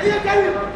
Vai,